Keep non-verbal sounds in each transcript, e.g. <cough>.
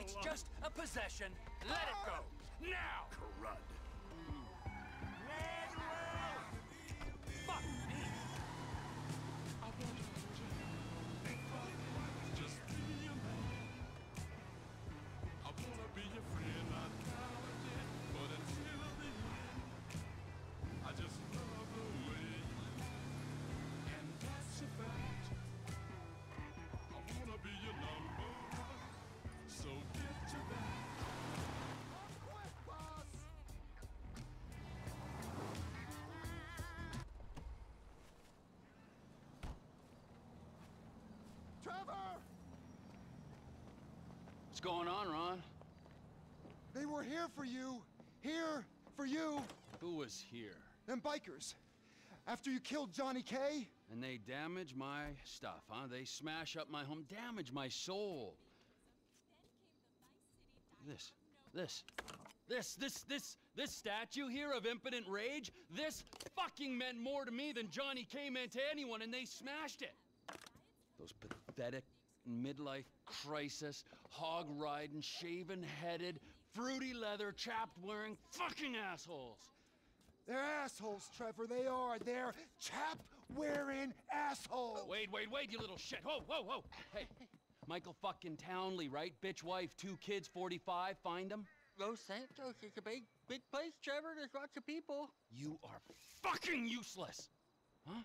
It's just a possession. Let it go. Ah! Now! Crud. Going on, Ron? They were here for you. Here for you. Who was here? Them bikers. After you killed Johnny K. And they damage my stuff, huh? They smash up my home, damage my soul. This, this, this, this, this, this statue here of impotent rage, this fucking meant more to me than Johnny K meant to anyone, and they smashed it. Those pathetic midlife crisis, hog riding, shaven headed, fruity leather, chapped wearing fucking assholes. They're assholes, Trevor. They are. They're chap-wearing assholes. Wait, wait, wait, you little shit. Whoa, whoa, whoa. Hey, Michael fucking Townley, right? Bitch wife, two kids, 45. Find him. Los Santos is a big, big place, Trevor. There's lots of people. You are fucking useless. Huh?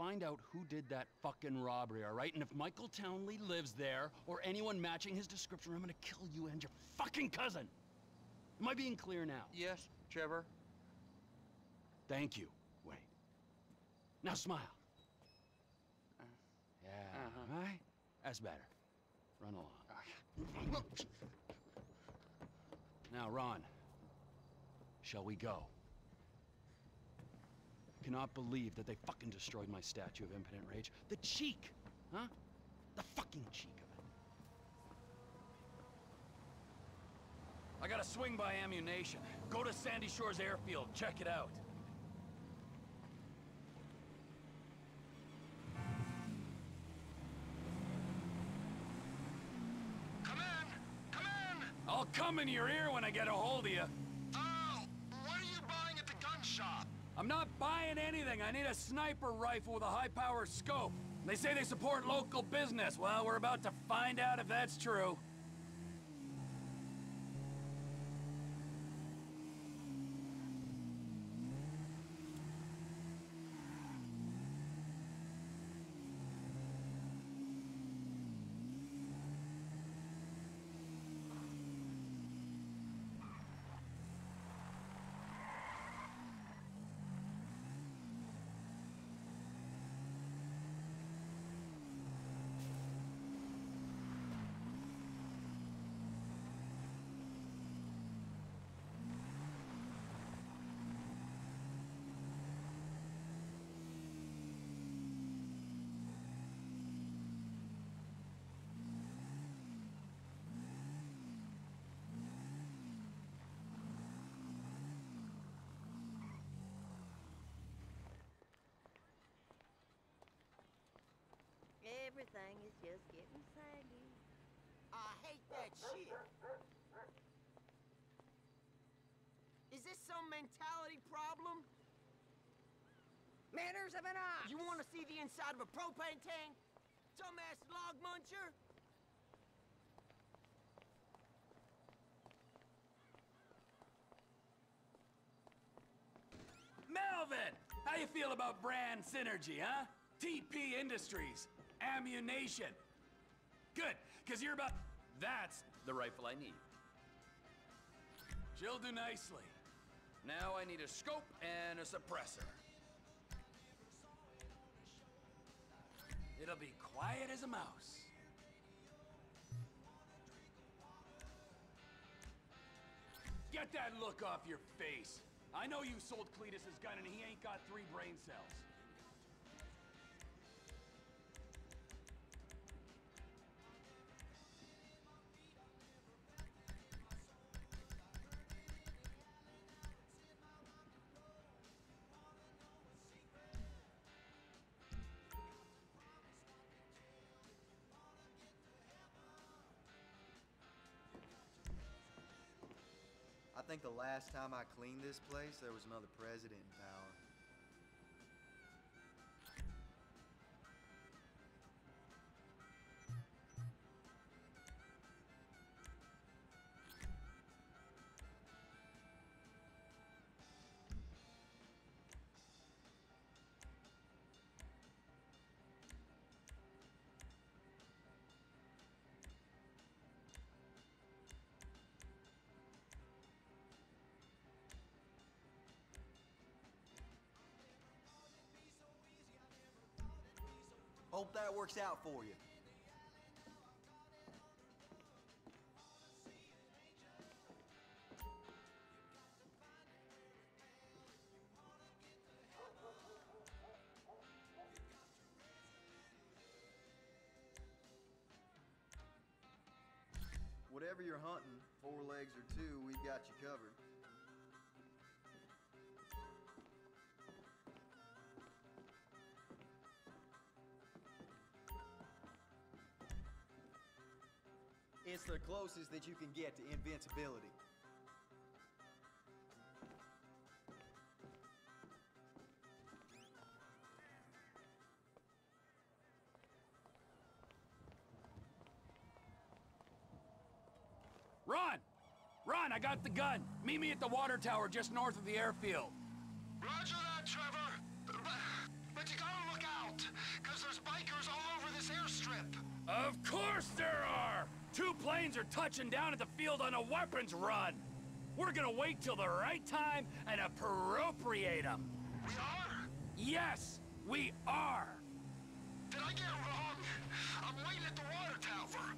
Find out who did that fucking robbery, all right? And if Michael Townley lives there, or anyone matching his description, I'm gonna kill you and your fucking cousin. Am I being clear now? Yes, Trevor. Thank you, Wade. Now smile. Yeah, Uh-huh. right? That's better. Run along. Now, Ron, shall we go? Cannot believe that they fucking destroyed my statue of impotent rage. The cheek, huh? The fucking cheek of it. I gotta swing by Ammu-Nation. Go to Sandy Shores Airfield, check it out. Come in! Come in! I'll come in your ear when I get a hold of you. Oh, what are you buying at the gun shop? I'm not buying anything. I need a sniper rifle with a high-power scope. They say they support local business. Well, we're about to find out if that's true. Everything is just getting saggy. I hate that shit. Is this some mentality problem? Manners of an ox! You want to see the inside of a propane tank? Dumbass log muncher? Melvin! How you feel about brand synergy, huh? TP Industries. Ammu-Nation. Good, because you're about... That's the rifle I need. She'll do nicely. Now I need a scope and a suppressor. It'll be quiet as a mouse. Get that look off your face. I know you sold Cletus's gun and he ain't got three brain cells. Think the last time I cleaned this place, there was another president in power. Hope that works out for you. Whatever you're hunting, four legs or two, we've got you covered. Closest that you can get to invincibility. Run! Run, I got the gun. Meet me at the water tower just north of the airfield. Roger that, Trevor. Two planes are touching down at the field on a weapons run. We're gonna wait till the right time and appropriate them. We are? Yes, we are. Did I get it wrong? I'm waiting at the water tower.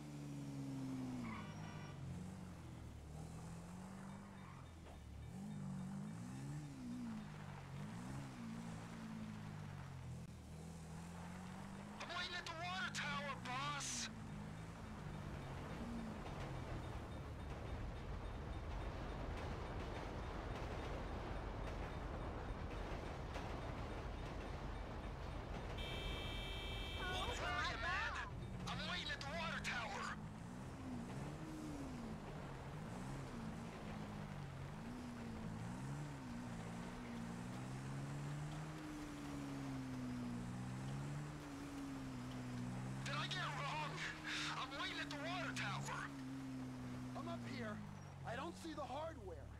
I'm waiting at the water tower, boss. Where are you, man? I'm waiting at the water tower. Did I get it wrong? I'm waiting at the water tower. I'm up here. I don't see the hardware,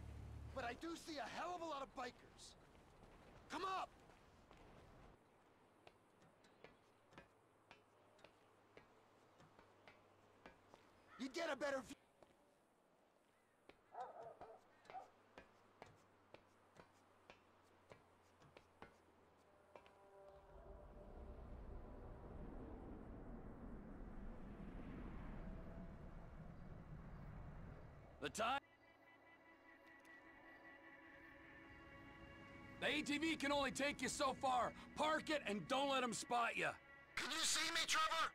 but I do see a hell of a lot of bikers. Come up! You get a better view. The time. ATV can only take you so far. Park it and don't let them spot you. Can you see me, Trevor?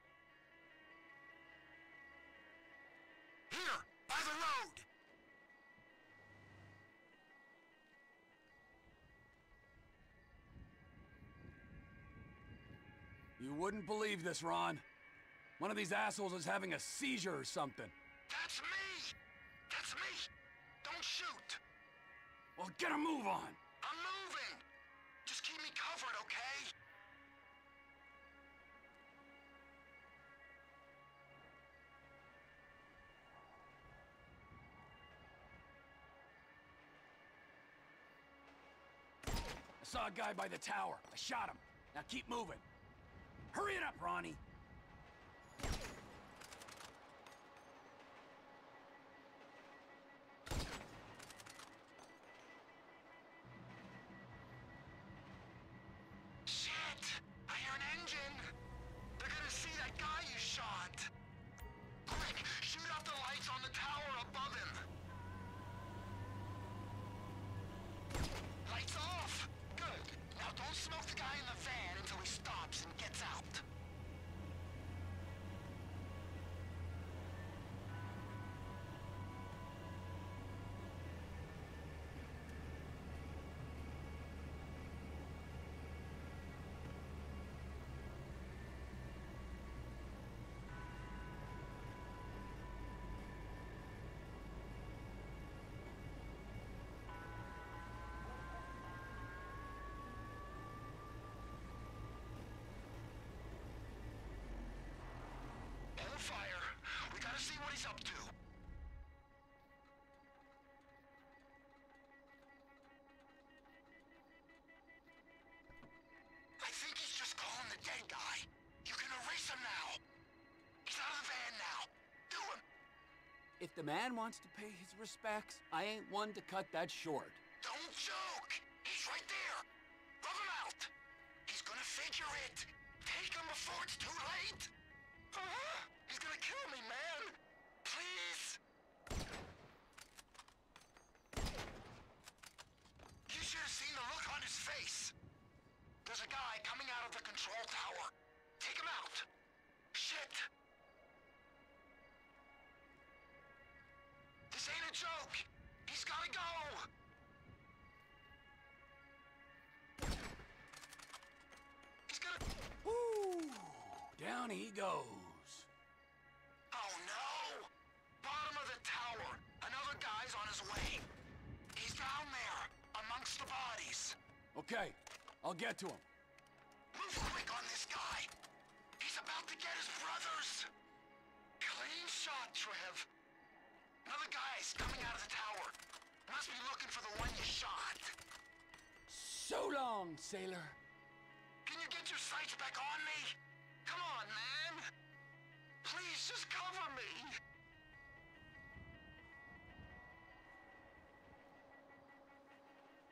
Here, by the road. You wouldn't believe this, Ron. One of these assholes is having a seizure or something. That's me! That's me! Don't shoot! Well, get a move on. Saw a guy by the tower. I shot him. Now keep moving. Hurry it up, Ronnie. The man wants to pay his respects. I ain't one to cut that short. Don't joke. He's right there. Rub him out. He's gonna figure it. Take him before it's too late. Uh-huh. He's gonna kill me, man. Please. You should have seen the look on his face. There's a guy coming out of the control tower. Take him out. Shit. Okay, I'll get to him. Move quick on this guy. He's about to get his brothers. Clean shot, Trev. Another guy's coming out of the tower. Must be looking for the one you shot. So long, sailor. Can you get your sights back on me? Come on, man. Please, just cover me.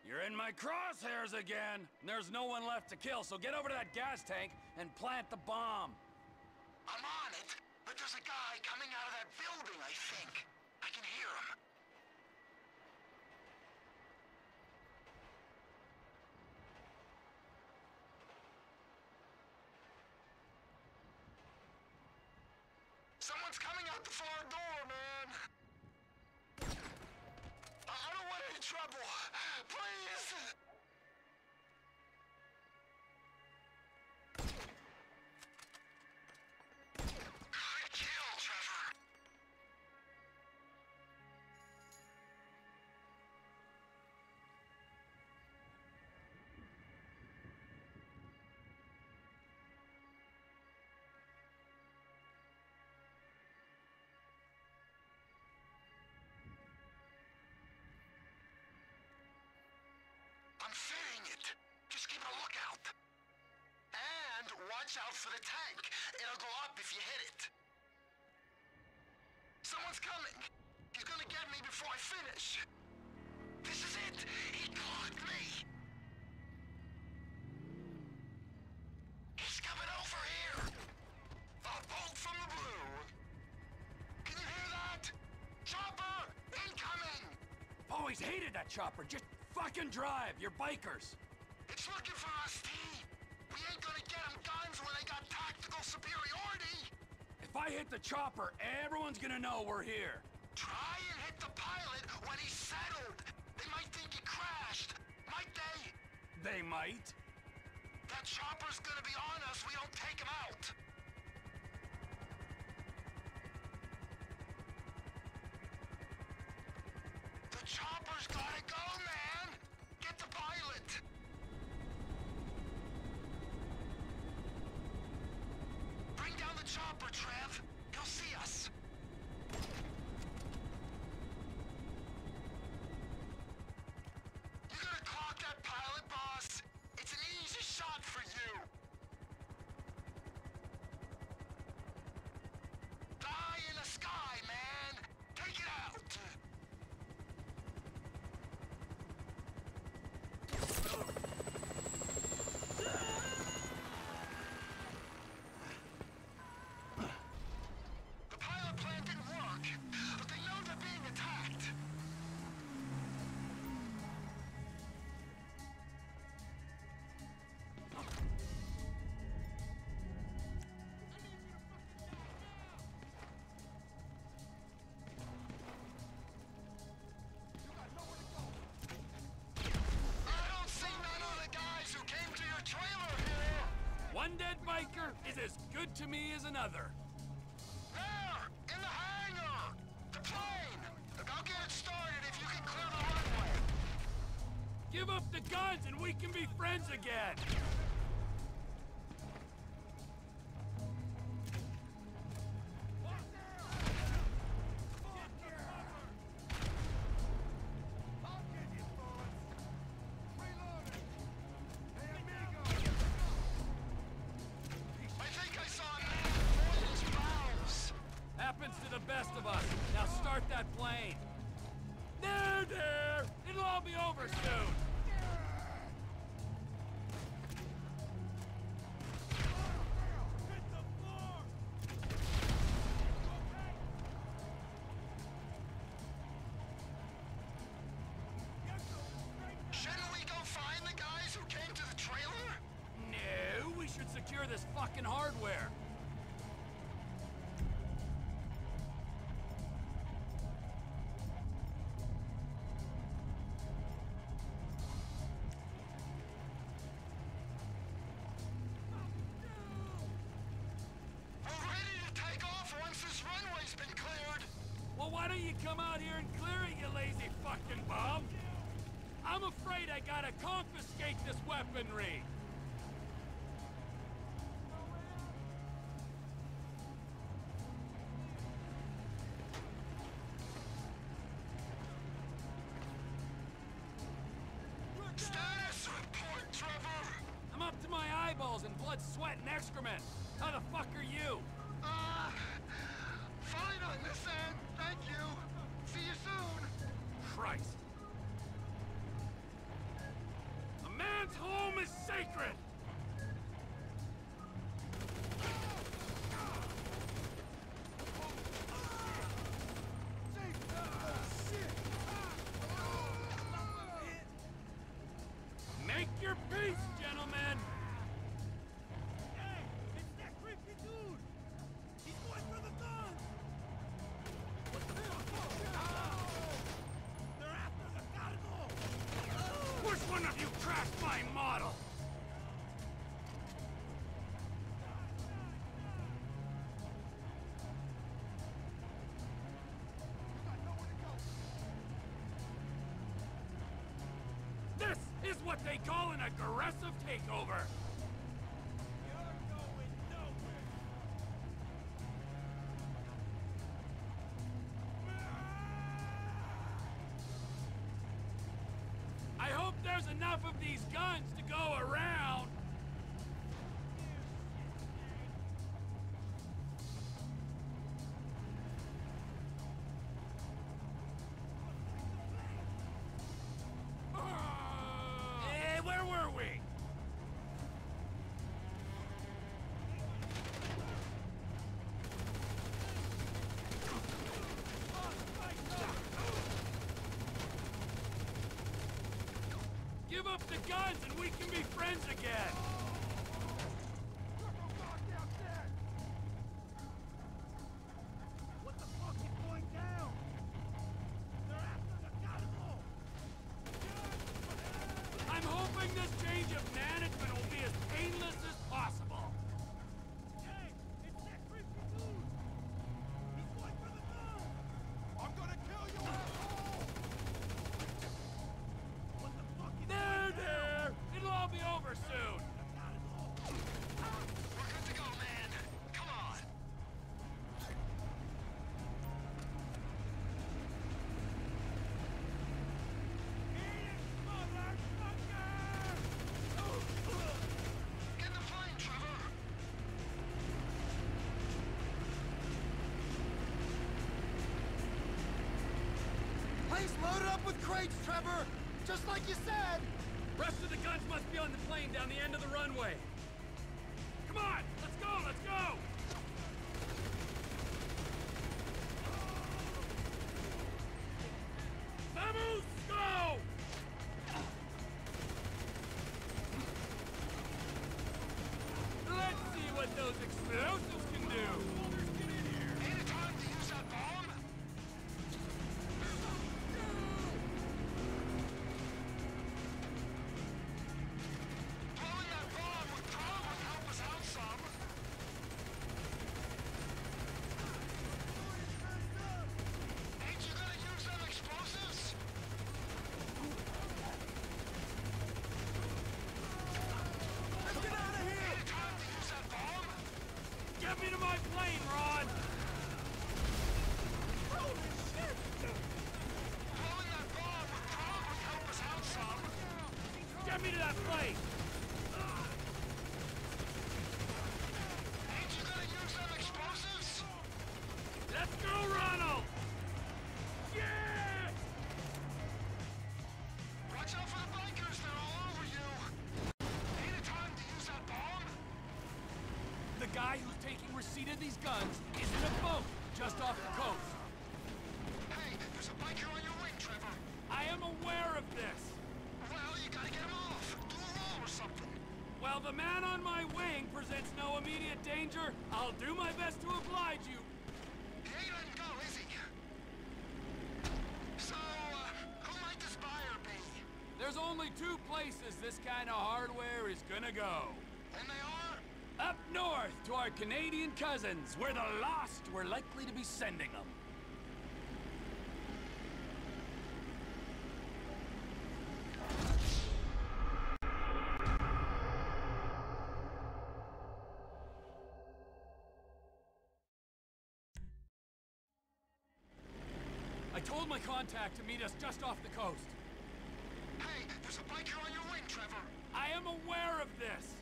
You're in my crosshairs again. And there's no one left to kill, so get over to that gas tank and plant the bomb. I'm on it, but there's a guy coming out of that building, I think. I can hear him. Someone's coming out the far door, man. I I don't want any trouble. Please. Keep lookout. And watch out for the tank. It'll go up if you hit it. Someone's coming. He's gonna get me before I finish. This is it. He clocked me. He's coming over here. A bolt from the blue. Can you hear that? Chopper, incoming. Always hated that chopper. Just fucking drive. You're bikers. It's looking for us, T. We ain't gonna get them guns when they got tactical superiority. If I hit the chopper, everyone's gonna know we're here. Try and hit the pilot when he's settled. They might think he crashed. Might they? They might. That chopper's gonna be on us. We don't take him out. To me is another. There, in the hangar. The plane. Look, I'll get it started if you can clear the runway. Give up the guns and we can be friends again. Shouldn't we go find the guys who came to the trailer? No, we should secure this fucking hardware. Come out here and clear it, you lazy fucking bum? I'm afraid I gotta confiscate this weaponry. Status report, Trevor. I'm up to my eyeballs in blood, sweat, and excrement. How the fuck are you? Uh, fine on this end. Thank you. Christ. A man's home is sacred! What they call an aggressive takeover! Give up the guns and we can be friends again! Plane's loaded up with crates, Trevor! Just like you said! Rest of the guns must be on the plane down the end of the runway. Who's taking receipt of these guns is in a boat just off the coast. Hey, there's a biker on your wing, Trevor. I am aware of this. Well, you gotta get him off. Do a roll or something. While the man on my wing presents no immediate danger, I'll do my best to oblige you. He ain't letting go, is he? So, uh, who might this buyer be? There's only two places this kind of hardware is gonna go. And they are? Up north to our Canadian cousins, where the lost were likely to be sending them. I told my contact to meet us just off the coast. Hey, there's a biker on your wing, Trevor. I am aware of this.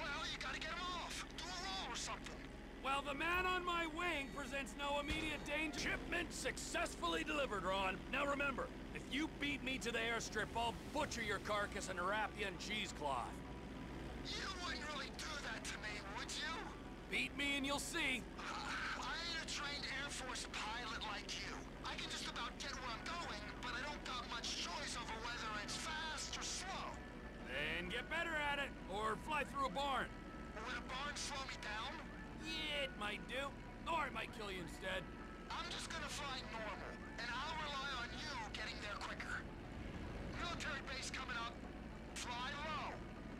Well, you gotta get him off. Do a roll or something. While the man on my wing presents no immediate danger. Shipment successfully delivered, Ron. Now remember, if you beat me to the airstrip, I'll butcher your carcass and wrap you in cheesecloth. You wouldn't really do that to me, would you? Beat me and you'll see. Uh, I ain't a trained Air Force pilot like you. I can just about get where I'm going, but I don't got much choice over whether it's fast or slow. Then get better at it, or fly through a barn. Would a barn slow me down? Yeah, it might do. Or it might kill you instead. I'm just gonna fly normal, and I'll rely on you getting there quicker. Military base coming up. Fly low.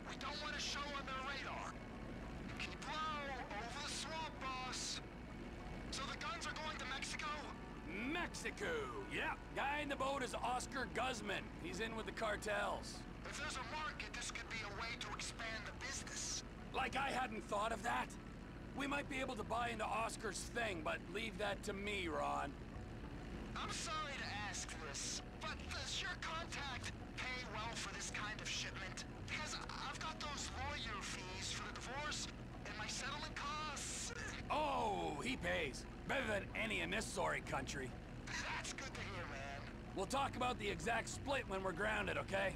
We don't want to show on their radar. Keep low, over the swamp, boss. So the guns are going to Mexico? Mexico. Yeah, guy in the boat is Oscar Guzman. He's in with the cartels. Like I hadn't thought of that. We might be able to buy into Oscar's thing, but leave that to me, Ron. I'm sorry to ask this, but does your contact pay well for this kind of shipment? Because I've got those lawyer fees for the divorce and my settlement costs. Oh, he pays. Better than any in this sorry country. That's good to hear, man. We'll talk about the exact split when we're grounded, okay?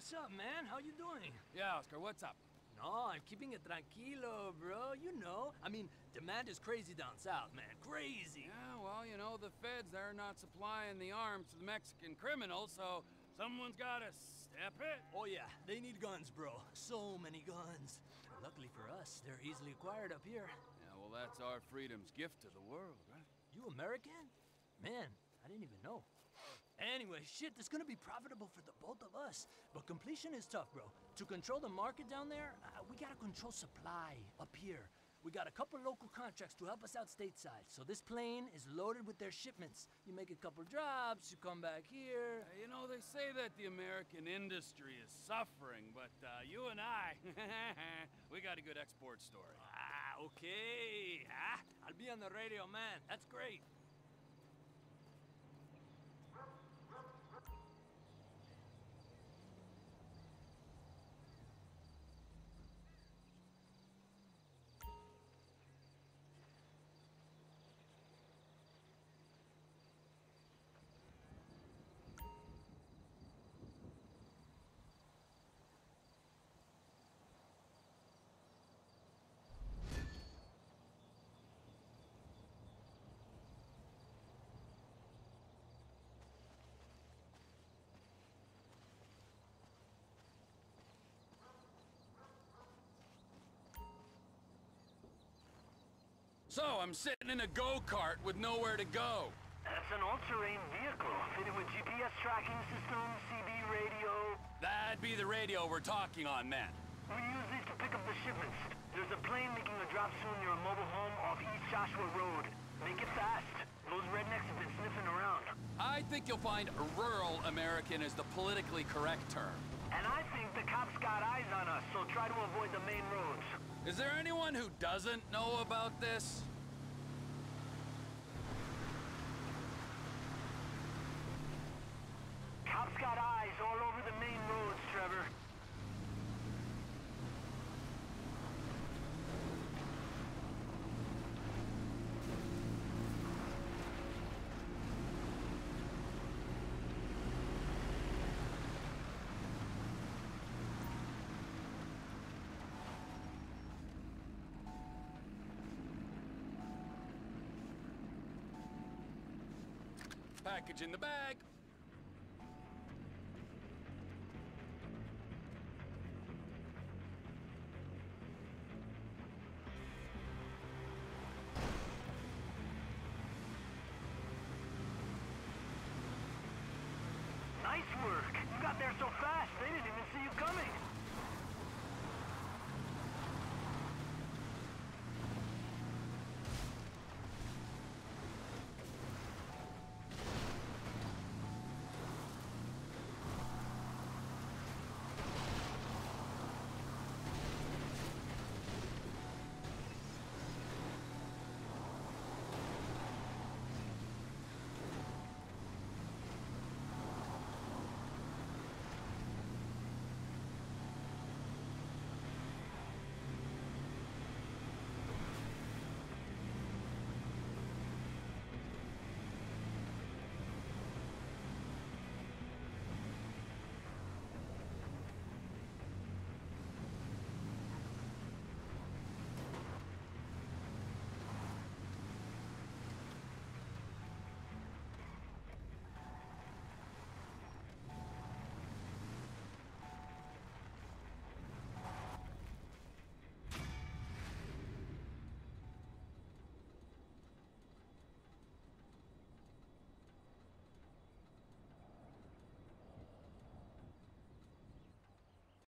What's up, man? How you doing? Yeah, Oscar, what's up? No, I'm keeping it tranquilo, bro. You know. I mean, demand is crazy down south, man. Crazy. Yeah, well, you know, the feds, they're not supplying the arms to the Mexican criminals, so someone's gotta step it. Oh, yeah. They need guns, bro. So many guns. Luckily for us, they're easily acquired up here. Yeah, well, that's our freedom's gift to the world, right? You American? Man, I didn't even know. Anyway, shit, this gonna be profitable for the both of us. But completion is tough, bro. To control the market down there, uh, we gotta control supply up here. We got a couple local contracts to help us out stateside. So this plane is loaded with their shipments. You make a couple drops, you come back here. Uh, you know, they say that the American industry is suffering, but uh, you and I, <laughs> we got a good export story. Ah, okay. Ah, I'll be on the radio, man. That's great. So, I'm sitting in a go-kart with nowhere to go. That's an all-terrain vehicle, fitted with GPS tracking system, CB radio. That'd be the radio we're talking on, man. We use these to pick up the shipments. There's a plane making a drop soon near a mobile home off East Joshua Road. Make it fast. Those rednecks have been sniffing around. I think you'll find rural American is the politically correct term. And I think the cops got eyes on us, so try to avoid the main roads. Is there anyone who doesn't know about this? Cops got eyes all over the main roads, Trevor. Package in the bag.